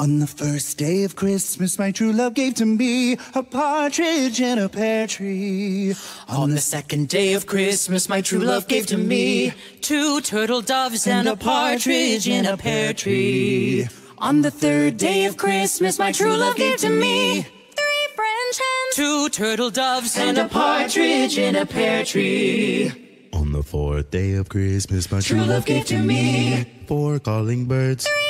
On the first day of Christmas, my true love gave to me a partridge in a pear tree. On the second day of Christmas, my true love gave to me two turtle doves and a partridge in a pear tree. On the third day of Christmas, my true love gave to me three French hens, two turtle doves and a partridge in a pear tree. On the fourth day of Christmas, my True love gave to me four calling birds. three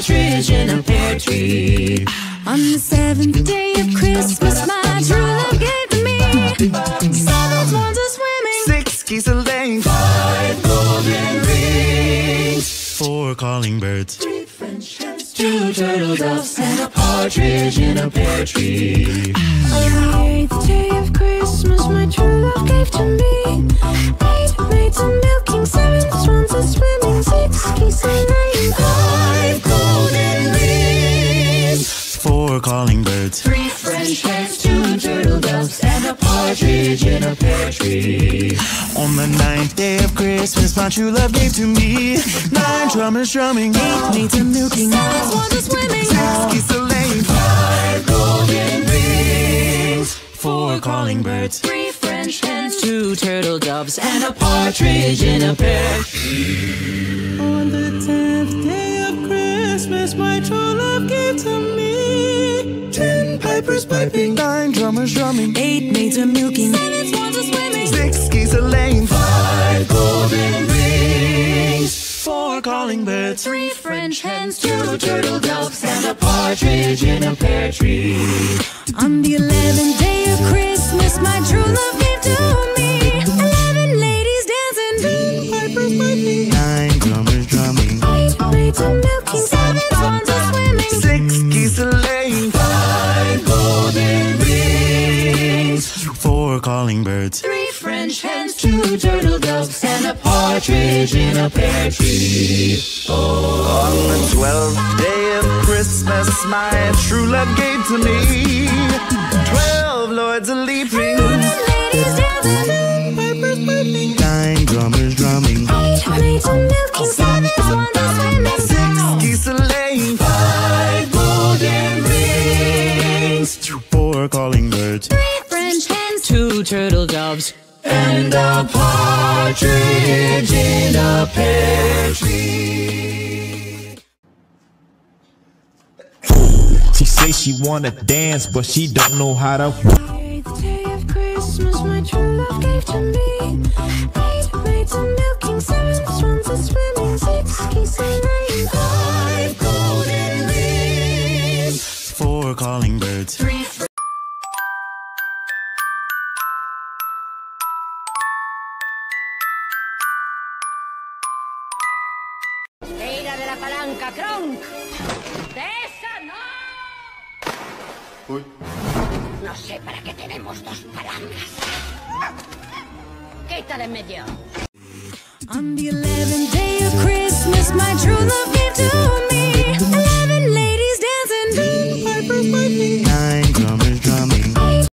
partridge in a pear tree. On the seventh day of Christmas, my true love gave to me seven swans a swimming, Six geese a laying, five golden rings. Four calling birds. three French hens, Two turtle doves and a partridge in a pear tree. On the eighth day of Christmas, my true love gave to me calling birds. three French hens, two turtle doves and a partridge in a pear tree. On the ninth day of Christmas, my true love gave to me nine drummers drumming, eight maids a milking, seven swans a swimming, six geese a laying, Five golden rings, Four calling birds. three French hens, two turtle doves and a partridge in a pear On piping, nine drummers drumming, Eight maids a milking, seven swans a swimming, six geese a laying, five golden rings, four calling birds, three French hens, two turtle doves and a partridge in a pear tree. On the eleventh day of Christmas, my true love gave to me rings, Four calling birds. three French hens, two turtle doves and a partridge in a pear tree. Oh. On the twelfth day of Christmas, my true love gave to me twelve lords a leaping, and a partridge in a pear tree. She say she wanna dance, but she don't know how to. eighth day of Christmas, my true love gave to me eight maids a milking, seven swans a swimming, six geese a laying, Five golden rings, Four calling birds. three palanca, Kronk. ¡De esa no! No sé para qué tenemos dos palancas. Quita de en medio. On the eleventh day of Christmas, my true love gave to me